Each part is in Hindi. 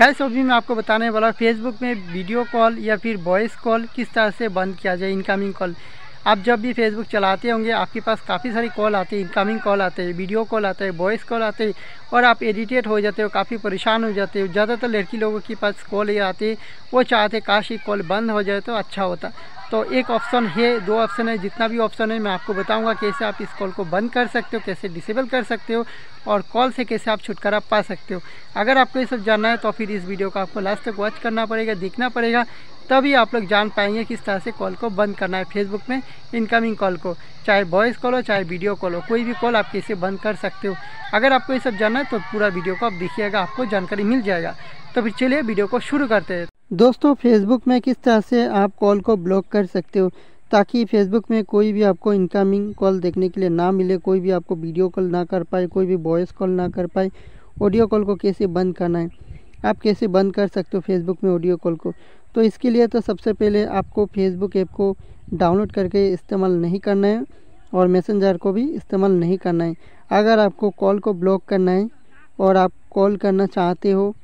गैस अभी मैं आपको बताने वाला फेसबुक में वीडियो कॉल या फिर वॉइस कॉल किस तरह से बंद किया जाए इनकमिंग कॉल आप जब भी फेसबुक चलाते होंगे, आपके पास काफ़ी सारी कॉल आती है इनकमिंग कॉल आते हैं वीडियो कॉल आते हैं वॉइस कॉल आते हैं, और आप इरीटेट हो जाते हो, काफ़ी परेशान हो जाते हो। ज़्यादातर लड़की लोगों के पास कॉल ये आती है, वो चाहते काश ये कॉल बंद हो जाए तो अच्छा होता। तो एक ऑप्शन है, दो ऑप्शन है, जितना भी ऑप्शन है, मैं आपको बताऊँगा कैसे आप इस कॉल को बंद कर सकते हो, कैसे डिसेबल कर सकते हो और कॉल से कैसे आप छुटकारा पा सकते हो। अगर आपको ये सब जानना है तो फिर इस वीडियो को आपको लास्ट तक वॉच करना पड़ेगा, देखना पड़ेगा, तभी आप लोग जान पाएँगे किस तरह से कॉल को बंद करना है फेसबुक में इनकमिंग कॉल को। चाहे वॉइस कॉल हो, चाहे वीडियो कॉल हो, कोई भी कॉल आप कैसे बंद कर सकते हो। अगर आपको ये सब जानना है तो पूरा वीडियो को आप देखिएगा, आपको जानकारी मिल जाएगा। तो फिर चलिए वीडियो को शुरू करते हैं। दोस्तों फेसबुक में किस तरह से आप कॉल को ब्लॉक कर सकते हो ताकि फेसबुक में कोई भी आपको इनकमिंग कॉल देखने के लिए ना मिले, कोई भी आपको वीडियो कॉल ना कर पाए, कोई भी वॉइस कॉल ना कर पाए ऑडियो कॉल को कैसे बंद करना है? आप कैसे बंद कर सकते हो फेसबुक में ऑडियो कॉल को? तो इसके लिए तो सबसे पहले आपको फेसबुक ऐप को डाउनलोड करके इस्तेमाल नहीं करना है और मैसेंजर को भी इस्तेमाल नहीं करना है। अगर आपको कॉल को ब्लॉक करना है और आप कॉल करना चाहते हो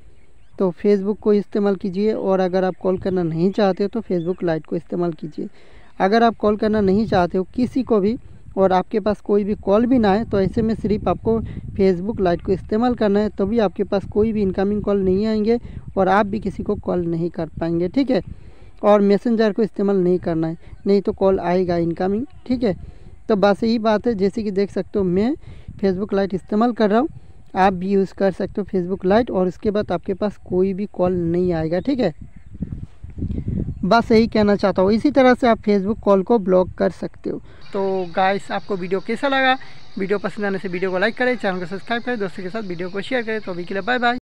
तो फेसबुक को इस्तेमाल कीजिए और अगर आप कॉल करना नहीं चाहते हो तो फेसबुक लाइट को इस्तेमाल कीजिए। अगर आप कॉल करना नहीं चाहते हो, किसी को भी, और आपके पास कोई भी कॉल भी ना है तो ऐसे में सिर्फ़ आपको फेसबुक लाइट को इस्तेमाल करना है, तभी आपके पास कोई भी इनकमिंग कॉल नहीं आएँगे और आप भी किसी को कॉल नहीं कर पाएँगे, ठीक है? और मैसेंजर को इस्तेमाल नहीं करना है, नहीं तो कॉल आएगा इनकमिंग ठीक है? तो बस यही बात है, जैसे कि देख सकते हो, मैं फेसबुक लाइट इस्तेमाल कर रहा हूँ। आप भी यूज़ कर सकते हो फेसबुक लाइट और उसके बाद आपके पास कोई भी कॉल नहीं आएगा, ठीक है? बस यही कहना चाहता हूँ, इसी तरह से आप फेसबुक कॉल को ब्लॉक कर सकते हो। तो गाइस आपको वीडियो कैसा लगा? वीडियो पसंद आने से वीडियो को लाइक करें चैनल को सब्सक्राइब करें, दोस्तों के साथ वीडियो को शेयर करें तो अभी के लिए बाय बाय